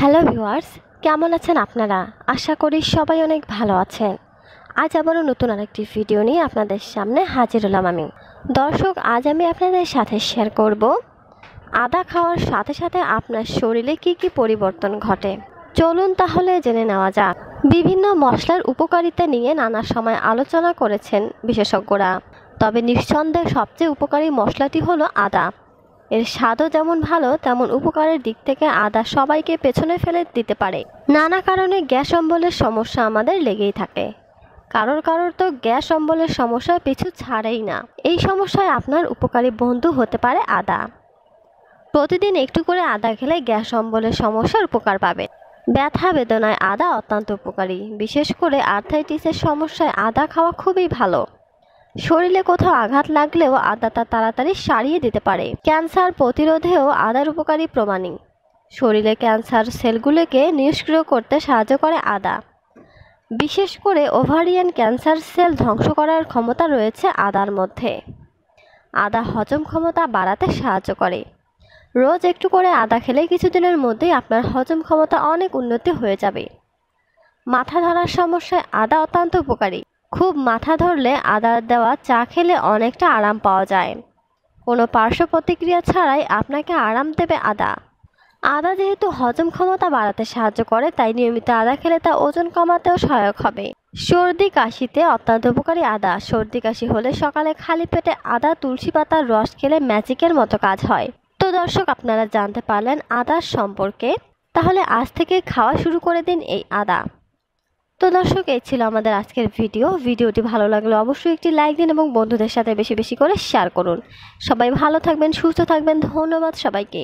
Hello viewers, কেমন আছেন আপনারা? আশা করি সবাই অনেক ভালো আছেন। আজ আবারও নতুন আরেকটি ভিডিও নিয়ে আপনাদের সামনে হাজির হলাম আমি। দর্শক, আজ আমি আপনাদের সাথে শেয়ার করব, আদা খাওয়ার সাথে সাথে আপনার শরীরে কি কি পরিবর্তন ঘটে? চলুন তাহলে জেনে নেওয়া যাক। বিভিন্ন মশলার উপকারিতা নিয়ে নানা সময় আলোচনা করেছেন বিশেষজ্ঞরা। তবে নিঃসন্দেহে সবচেয়ে উপকারী মশলাটি হলো আদা। এর স্বাদও যেমন ভালো, তেমন উপকারের দিক থেকে আদা সবাইকে পেছনে ফেলে দিতে পারে। নানা কারণে গ্যাস অম্বলের সমস্যা আমাদের লেগেই থাকে। কারোর কারোর তো গ্যাস অম্বলের সমস্যা পিছু ছাড়েই না। এই সমস্যায় আপনার উপকারী বন্ধু হতে পারে আদা। প্রতিদিন একটু করে আদা খেলে গ্যাস অম্বলের সমস্যার উপকার পাবে। ব্যথা বেদনায় আদা অত্যন্ত উপকারী। বিশেষ করে আর্থাইটিসের সমস্যায় আদা খাওয়া খুবই ভালো। শরীরে কোথাও আঘাত লাগলেও আদা তা তাড়াতাড়ি সারিয়ে দিতে পারে। ক্যান্সার প্রতিরোধেও আদার উপকারী প্রমাণী শরীরে ক্যান্সার সেলগুলোকে নিষ্ক্রিয় করতে সাহায্য করে আদা। বিশেষ করে ওভারিয়ান ক্যান্সার সেল ধ্বংস করার ক্ষমতা রয়েছে আদার মধ্যে। আদা হজম ক্ষমতা বাড়াতে সাহায্য করে। রোজ একটু করে আদা খেলে কিছুদিনের মধ্যেই আপনার হজম ক্ষমতা অনেক উন্নতি হয়ে যাবে। মাথা ধরার সমস্যায় আদা অত্যন্ত উপকারী। খুব মাথা ধরলে আদা দেওয়া চা খেলে অনেকটা আরাম পাওয়া যায়। কোনো পার্শ্ব প্রতিক্রিয়া ছাড়াই আপনাকে আরাম দেবে আদা। আদা যেহেতু হজম ক্ষমতা বাড়াতে সাহায্য করে, তাই নিয়মিত আদা খেলে তা ওজন কমাতেও সহায়ক হবে। সর্দি কাশিতে অত্যন্ত উপকারী আদা। সর্দি কাশি হলে সকালে খালি পেটে আদা, তুলসী পাতার রস খেলে ম্যাজিকের মতো কাজ হয়। তো দর্শক, আপনারা জানতে পারলেন আদার সম্পর্কে। তাহলে আজ থেকে খাওয়া শুরু করে দিন এই আদা। তো দর্শক, এই ছিল আমাদের আজকের ভিডিও। ভিডিওটি ভালো লাগলে অবশ্যই একটি লাইক দিন এবং বন্ধুদের সাথে বেশি বেশি করে শেয়ার করুন। সবাই ভালো থাকবেন, সুস্থ থাকবেন। ধন্যবাদ সবাইকে।